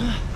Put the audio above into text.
Ugh.